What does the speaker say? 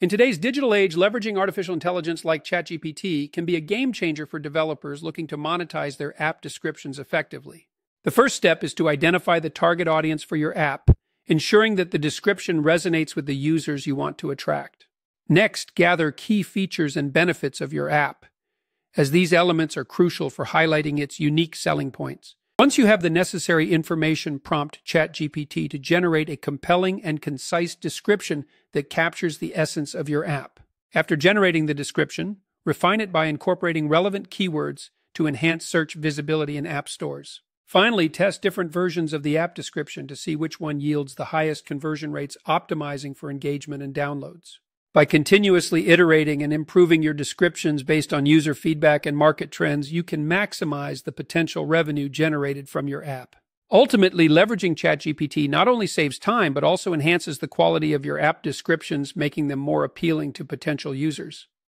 In today's digital age, leveraging artificial intelligence like ChatGPT can be a game changer for developers looking to monetize their app descriptions effectively. The first step is to identify the target audience for your app, ensuring that the description resonates with the users you want to attract. Next, gather key features and benefits of your app, as these elements are crucial for highlighting its unique selling points. Once you have the necessary information, prompt ChatGPT to generate a compelling and concise description that captures the essence of your app. After generating the description, refine it by incorporating relevant keywords to enhance search visibility in app stores. Finally, test different versions of the app description to see which one yields the highest conversion rates, optimizing for engagement and downloads. By continuously iterating and improving your descriptions based on user feedback and market trends, you can maximize the potential revenue generated from your app. Ultimately, leveraging ChatGPT not only saves time, but also enhances the quality of your app descriptions, making them more appealing to potential users.